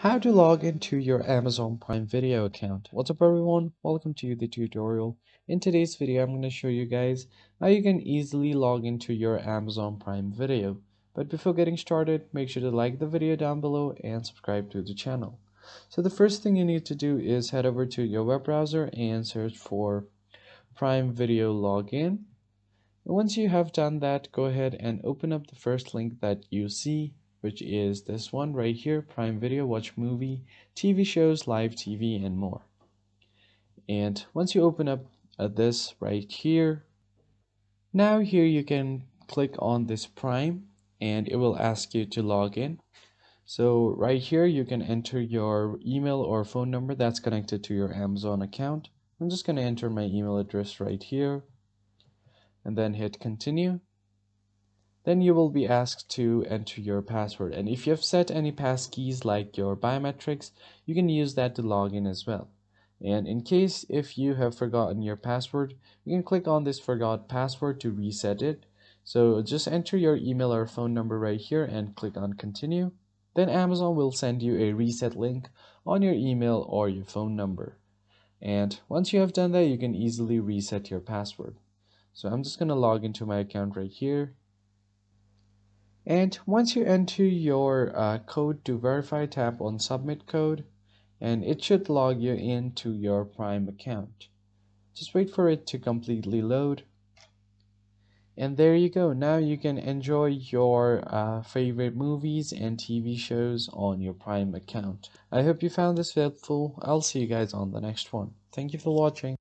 How to log into your Amazon Prime Video account. What's up everyone? Welcome to the tutorial. In today's video, I'm going to show you guys how you can easily log into your Amazon Prime Video. But before getting started, make sure to like the video down below and subscribe to the channel. So the first thing you need to do is head over to your web browser and search for Prime Video Login. Once you have done that, go ahead and open up the first link that you see which is this one right here Prime Video, watch movie, TV shows, live TV, and more. And once you open up uh, this right here, now here you can click on this Prime and it will ask you to log in. So right here you can enter your email or phone number that's connected to your Amazon account. I'm just going to enter my email address right here and then hit continue then you will be asked to enter your password. And if you have set any passkeys like your biometrics you can use that to log in as well. And in case if you have forgotten your password you can click on this forgot password to reset it. So just enter your email or phone number right here and click on continue. Then Amazon will send you a reset link on your email or your phone number. And once you have done that you can easily reset your password. So I'm just gonna log into my account right here and once you enter your uh, code to verify tap on submit code and it should log you into your prime account. Just wait for it to completely load. And there you go. Now you can enjoy your uh, favorite movies and TV shows on your prime account. I hope you found this helpful. I'll see you guys on the next one. Thank you for watching